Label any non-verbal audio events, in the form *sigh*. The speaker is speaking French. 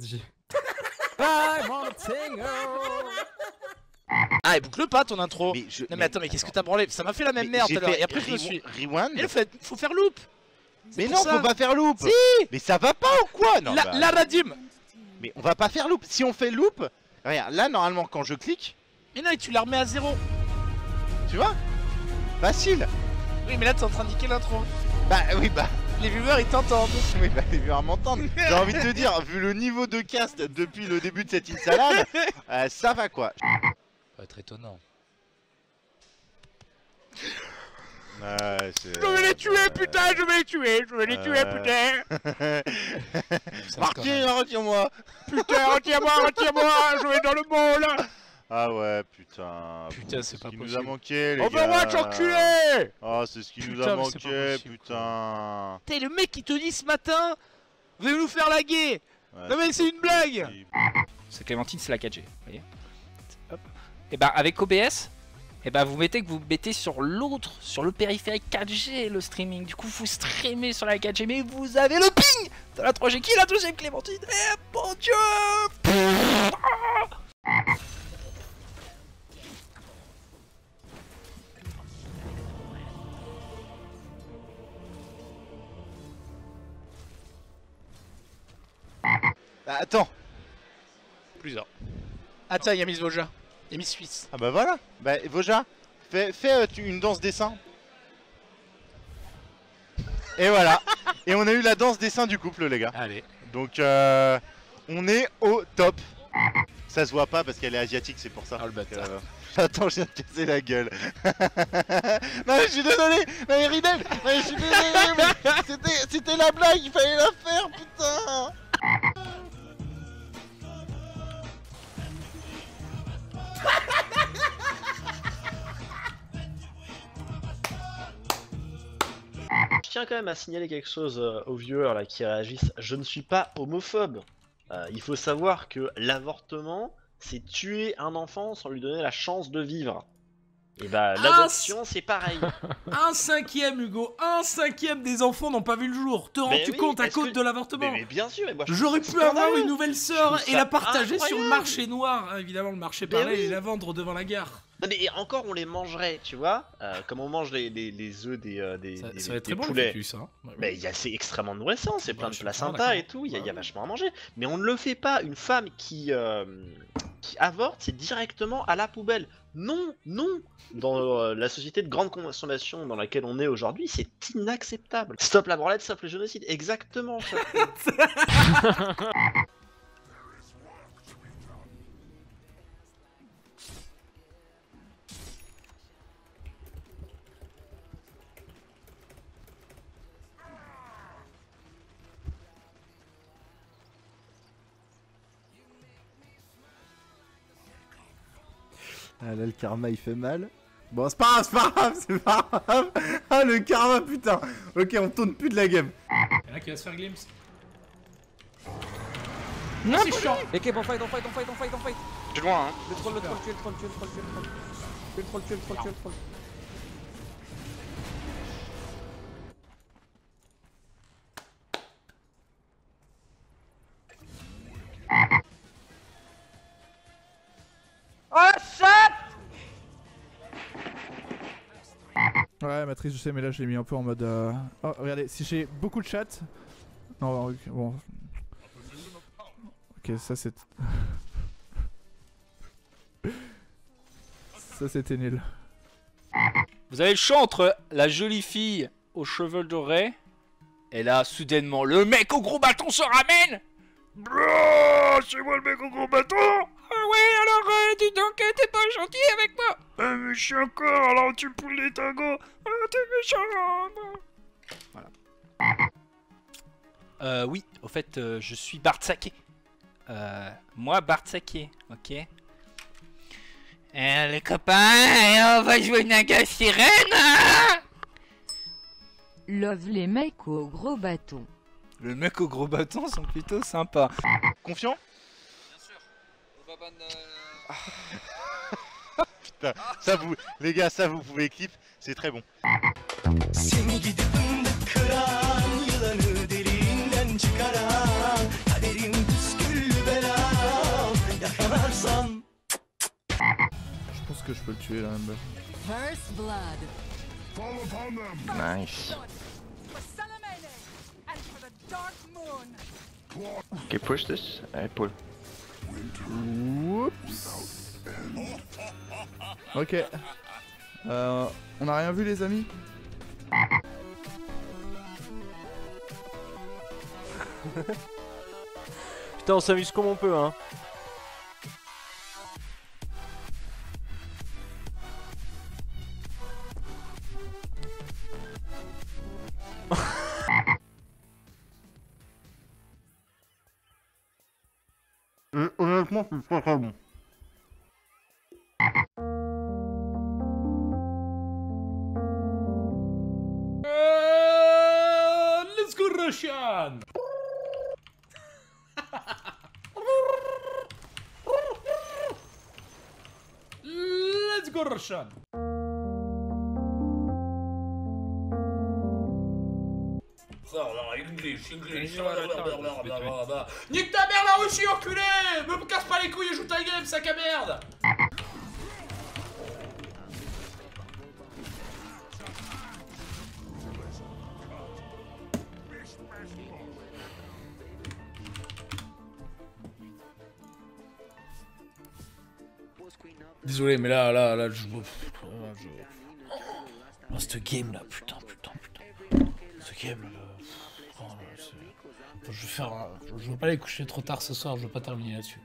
dit. *laughs* Ah, et boucle pas ton intro. Mais je- Non mais attends, mais qu'est-ce que t'as branlé Ça m'a fait la même merde tout à l'heure. Et après je me suis. Rewind Mais le fait, faut faire loop. Mais non, ça. faut pas faire loop Si Mais ça va pas ou quoi? Non, La, bah, la Mais on va pas faire loop Si on fait loop, regarde, là normalement quand je clique, Mais non, et tu la remets à zéro. tu vois? Facile Oui, mais là t'es en train de niquer l'intro. Bah oui, bah, Les viewers ils t'entendent. *laughs* oui, bah les viewers m'entendent. J'ai envie de te dire, vu le niveau de cast depuis le début de cette installade, *laughs* euh, ça va quoi Pas être étonnant. Je vais les tuer, putain, je vais les tuer, je vais les tuer, Euh. putain. *laughs* Martin, retire-moi Putain, retiens-moi, retiens-moi, je vais dans le bol. Ah ouais, putain. Putain, c'est ce pas qui nous a possible. manqué, les Overwatch, gars. enculé Oh, c'est ce qui nous a manqué, possible, putain. T'es le mec qui te dit ce matin, venez nous faire laguer. Ouais, Non mais c'est une blague. possible. C'est Clémentine, c'est la 4G. Vous voyez Hop. Et bah avec OBS, et bah vous mettez que vous mettez sur l'autre, sur le périphérique 4G le streaming. Du coup vous streamez sur la 4G, mais vous avez le ping de la 3G qui est la deuxième Clémentine. Eh bon Dieu Attends. Plusieurs. Attends, y'a Miss Voja. Y'a Miss Suisse. Ah bah voilà. Bah, Voja, fais, fais euh, une danse dessin. Et voilà. *laughs* Et on a eu la danse dessin du couple, les gars. Allez. Donc, euh, on est au top. Ça se voit pas parce qu'elle est asiatique, c'est pour ça. Oh, le bâtard. Euh, *laughs* Attends, je viens de casser la gueule. *laughs* non mais je suis désolé, non mais Ridel, non mais je suis désolé, c'était la blague, il fallait la faire, putain. Tiens quand même à signaler quelque chose euh, aux viewers là qui réagissent. Je ne suis pas homophobe. Euh, il faut savoir que l'avortement, c'est tuer un enfant sans lui donner la chance de vivre. Et bah Ah, l'adoption, c'est pareil. *laughs* Un cinquième, Hugo, un cinquième des enfants n'ont pas vu le jour. Te rends-tu oui, compte à cause que- de l'avortement mais, mais bien sûr, mais moi, je J'aurais pu avoir une nouvelle sœur et la partager sur le marché noir. évidemment, le marché pareil oui. et la vendre devant la gare. Non, mais encore on les mangerait, tu vois, euh, comme on mange les, les, les œufs des, euh, des, Ça, des- ça va être des très bon le poulets. fœtus, hein. Ouais, Mais c'est extrêmement nourrissant, c'est plein de placenta et tout, il y, a- y vachement à manger. Mais on ne le fait pas. Une femme qui, euh, qui avorte, c'est directement à la poubelle. Non, non Dans euh, la société de grande consommation dans laquelle on est aujourd'hui, c'est inacceptable. Stop la branlette, stop le génocide. Exactement, *laughs* *laughs* Ah là le karma il fait mal. Bon c'est pas grave, c'est pas grave, c'est pas grave. Ah le karma putain. Ok on tourne plus de la game. Il y en a qui va se faire glimpse. Non, c'est chiant. Ok, bon fight, on fight, on fight, on fight, on fight. Suis loin, hein. Le troll, le troll, tue le troll, tue le troll, tue le troll. Tue le troll, tue le troll, tue le troll. Ouais matrice je sais mais là je l'ai mis un peu en mode... euh, Oh regardez si j'ai beaucoup de chat... Non bon... Ok ça c'est... *laughs* ça c'était nul. Vous avez le choix entre la jolie fille aux cheveux dorés et là, soudainement, le mec au gros bâton se ramène. Bro, c'est moi le mec au gros bâton. Ah ouais, alors euh, dis donc, t'es pas gentil avec moi Ah mais je suis encore, alors tu poules les tangos Ah t'es méchant Voilà. Euh, oui, au fait, euh, je suis Bartsake. Euh, moi, Bartsake, ok Eh, les copains, on va jouer Naga Sirène hein Love les mecs au gros bâton. Le mec au gros bâton sont plutôt sympas. Confiant? Ça vous, les gars, ça vous pouvez clip, c'est très bon. Je pense que je peux le tuer là, même. First. Nice. Can you push this? I pull. Ok. Euh, on a rien vu les amis *laughs* Putain, on s'amuse comme on peut, hein. Honnêtement, c'est très très bon. Let's go Russian. Let's go Russian English, English. Nique ta mère la Russie, enculé. Me casse pas les couilles et joue ta game, sac à merde Désolé, mais là, là, là, je. je... Oh, cette game là, putain, putain, putain. Ce game là. oh, là, je faire. Je veux pas aller coucher trop tard ce soir, je veux pas terminer là-dessus.